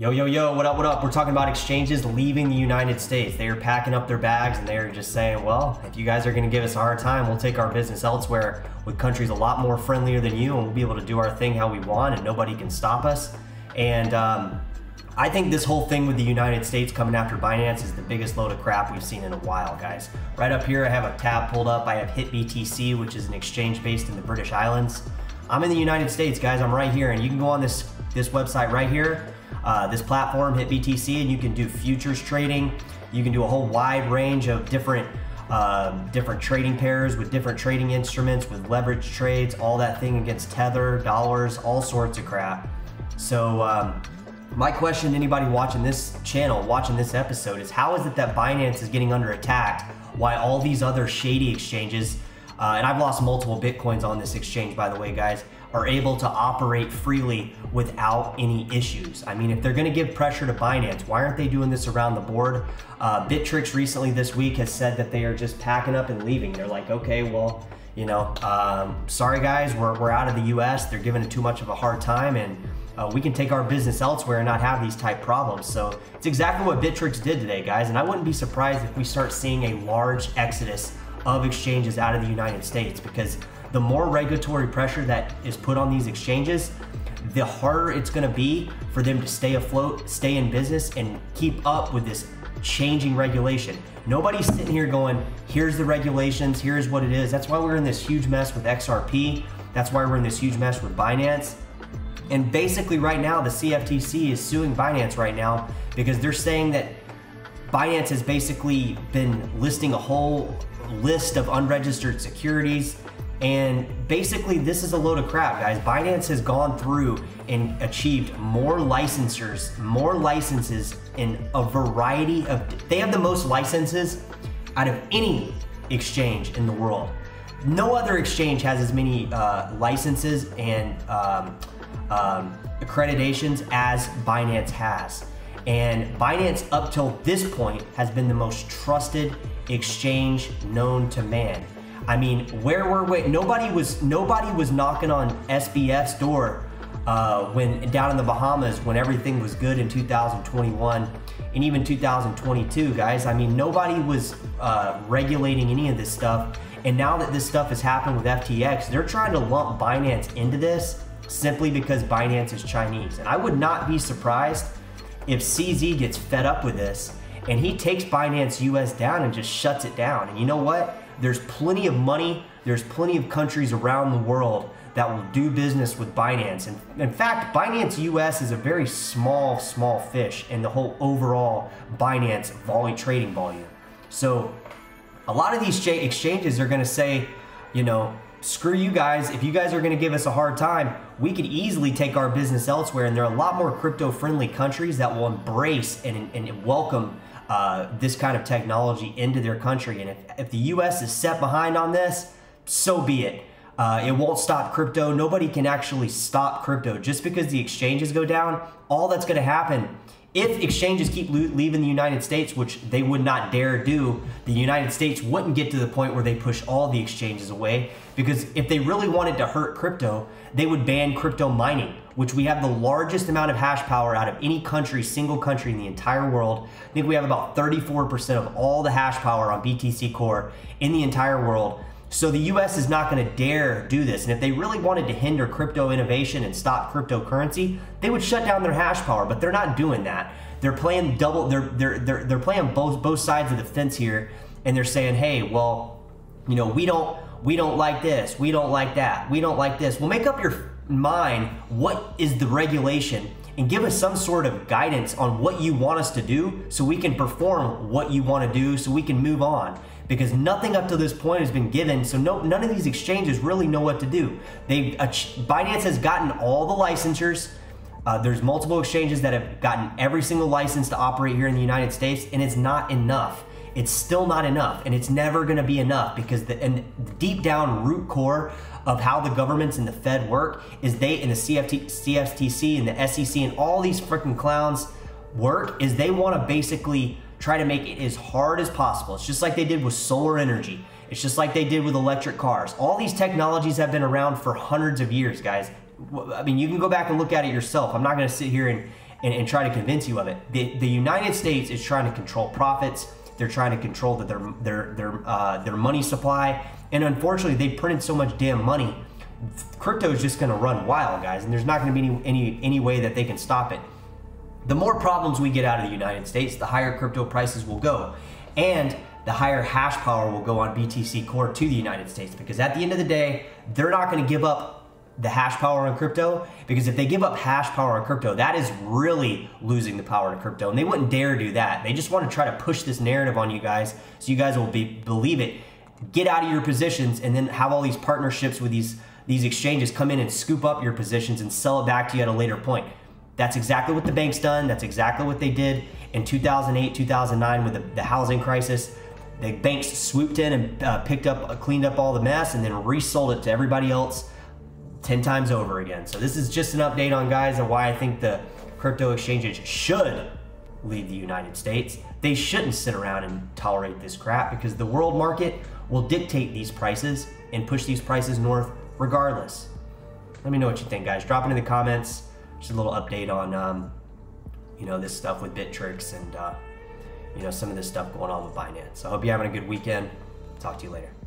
Yo, yo, yo, what up, what up? We're talking about exchanges leaving the United States. They are packing up their bags and they're just saying, well, if you guys are going to give us a hard time, we'll take our business elsewhere with countries a lot more friendlier than you and we'll be able to do our thing how we want and nobody can stop us. And um, I think this whole thing with the United States coming after Binance is the biggest load of crap we've seen in a while, guys. Right up here, I have a tab pulled up. I have HitBTC, which is an exchange based in the British Islands. I'm in the United States, guys. I'm right here, and you can go on this this website right here uh, this platform, HitBTC, and you can do futures trading. You can do a whole wide range of different uh, different trading pairs with different trading instruments with leverage trades, all that thing against Tether, dollars, all sorts of crap. So um, my question to anybody watching this channel, watching this episode, is how is it that Binance is getting under attack while all these other shady exchanges, uh, and I've lost multiple Bitcoins on this exchange, by the way, guys, are able to operate freely without any issues. I mean, if they're going to give pressure to Binance, why aren't they doing this around the board? Uh, Bittrex recently this week has said that they are just packing up and leaving. They're like, okay, well, you know, um, sorry guys, we're, we're out of the US. They're giving it too much of a hard time and uh, we can take our business elsewhere and not have these type problems. So it's exactly what Bittrex did today, guys. And I wouldn't be surprised if we start seeing a large exodus of exchanges out of the United States because the more regulatory pressure that is put on these exchanges, the harder it's going to be for them to stay afloat, stay in business, and keep up with this changing regulation. Nobody's sitting here going, here's the regulations, here's what it is. That's why we're in this huge mess with XRP. That's why we're in this huge mess with Binance. And basically, right now, the CFTC is suing Binance right now because they're saying that Binance has basically been listing a whole list of unregistered securities and basically, this is a load of crap, guys. Binance has gone through and achieved more licensors, more licenses in a variety of. They have the most licenses out of any exchange in the world. No other exchange has as many uh, licenses and um, um, accreditations as Binance has. And Binance, up till this point, has been the most trusted exchange known to man. I mean, where were we? Nobody was nobody was knocking on SBF's door uh, when down in the Bahamas when everything was good in 2021 and even 2022, guys. I mean, nobody was uh, regulating any of this stuff. And now that this stuff has happened with FTX, they're trying to lump Binance into this simply because Binance is Chinese. And I would not be surprised if CZ gets fed up with this and he takes Binance US down and just shuts it down. And you know what? There's plenty of money, there's plenty of countries around the world that will do business with Binance. And in fact, Binance US is a very small, small fish in the whole overall Binance volley trading volume. So a lot of these exchanges are going to say, you know, screw you guys. If you guys are going to give us a hard time, we could easily take our business elsewhere. And there are a lot more crypto friendly countries that will embrace and, and welcome uh, this kind of technology into their country. And if, if the US is set behind on this, so be it. Uh, it won't stop crypto. Nobody can actually stop crypto. Just because the exchanges go down, all that's going to happen if exchanges keep leaving the United States, which they would not dare do, the United States wouldn't get to the point where they push all the exchanges away. Because if they really wanted to hurt crypto, they would ban crypto mining, which we have the largest amount of hash power out of any country, single country in the entire world. I think we have about 34% of all the hash power on BTC Core in the entire world. So the US is not going to dare do this. And if they really wanted to hinder crypto innovation and stop cryptocurrency, they would shut down their hash power, but they're not doing that. They're playing double they're they're they're, they're playing both both sides of the fence here and they're saying, "Hey, well, you know, we don't we don't like this. We don't like that. We don't like this." Well, make up your mind what is the regulation and give us some sort of guidance on what you want us to do so we can perform what you want to do so we can move on because nothing up to this point has been given. So no, none of these exchanges really know what to do. They Binance has gotten all the licensures. Uh, there's multiple exchanges that have gotten every single license to operate here in the United States, and it's not enough. It's still not enough, and it's never going to be enough because the, and deep down root core of how the governments and the Fed work is they and the CFT, CFTC and the SEC and all these freaking clowns work is they want to basically try to make it as hard as possible. It's just like they did with solar energy. It's just like they did with electric cars. All these technologies have been around for hundreds of years, guys. I mean, you can go back and look at it yourself. I'm not going to sit here and and, and try to convince you of it. The, the United States is trying to control profits. They're trying to control the, their their their uh, their money supply, and unfortunately, they printed so much damn money. Crypto is just going to run wild, guys, and there's not going to be any, any any way that they can stop it. The more problems we get out of the United States, the higher crypto prices will go, and the higher hash power will go on BTC Core to the United States because at the end of the day, they're not going to give up the hash power on crypto because if they give up hash power on crypto, that is really losing the power to crypto. And they wouldn't dare do that. They just want to try to push this narrative on you guys so you guys will be believe it. Get out of your positions and then have all these partnerships with these these exchanges come in and scoop up your positions and sell it back to you at a later point. That's exactly what the bank's done. That's exactly what they did in 2008, 2009 with the, the housing crisis. The banks swooped in and uh, picked up, cleaned up all the mess, and then resold it to everybody else 10 times over again. So this is just an update on guys and why I think the crypto exchanges should leave the United States. They shouldn't sit around and tolerate this crap because the world market will dictate these prices and push these prices north regardless. Let me know what you think, guys. Drop it in the comments. Just a little update on, um, you know, this stuff with Bittrex and, uh, you know, some of this stuff going on with Binance. So I hope you're having a good weekend. Talk to you later.